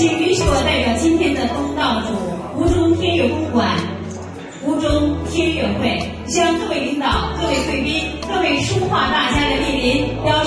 请允许我代表今天的东道主，吴中天悦公馆，吴中天悦会，向各位领导、各位贵宾、各位书画大家的莅临邀。